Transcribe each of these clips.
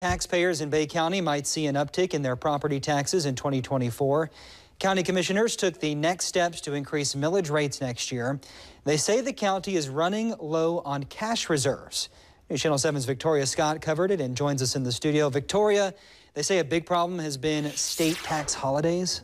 Taxpayers in Bay County might see an uptick in their property taxes in 2024. County commissioners took the next steps to increase millage rates next year. They say the county is running low on cash reserves. News Channel 7's Victoria Scott covered it and joins us in the studio. Victoria, they say a big problem has been state tax holidays.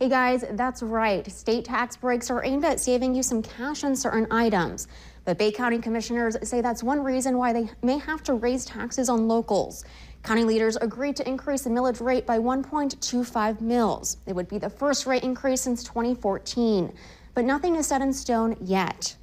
Hey guys, that's right. State tax breaks are aimed at saving you some cash on certain items. But Bay County commissioners say that's one reason why they may have to raise taxes on locals. County leaders agreed to increase the millage rate by 1.25 mills. It would be the first rate increase since 2014. But nothing is set in stone yet.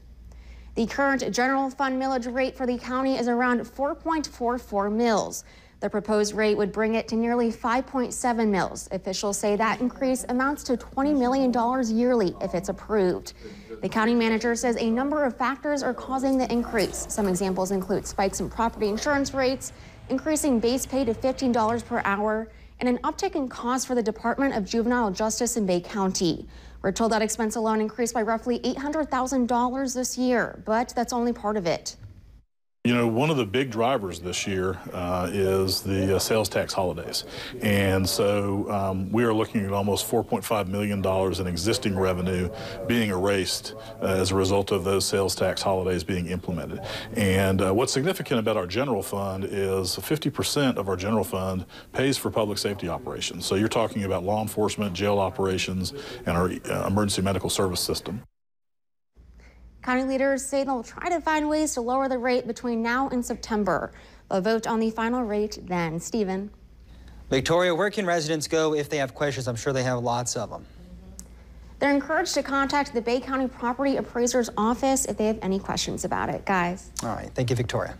The current general fund millage rate for the county is around 4.44 mills. The proposed rate would bring it to nearly 5.7 mills. Officials say that increase amounts to $20 million yearly if it's approved. The county manager says a number of factors are causing the increase. Some examples include spikes in property insurance rates, increasing base pay to $15 per hour, and an uptick in costs for the Department of Juvenile Justice in Bay County. We're told that expense alone increased by roughly $800,000 this year, but that's only part of it. You know, one of the big drivers this year uh, is the uh, sales tax holidays. And so um, we are looking at almost $4.5 million in existing revenue being erased uh, as a result of those sales tax holidays being implemented. And uh, what's significant about our general fund is 50% of our general fund pays for public safety operations. So you're talking about law enforcement, jail operations, and our uh, emergency medical service system. County leaders say they'll try to find ways to lower the rate between now and September. They'll vote on the final rate then. Stephen. Victoria, where can residents go if they have questions? I'm sure they have lots of them. They're encouraged to contact the Bay County Property Appraiser's Office if they have any questions about it. Guys. All right. Thank you, Victoria.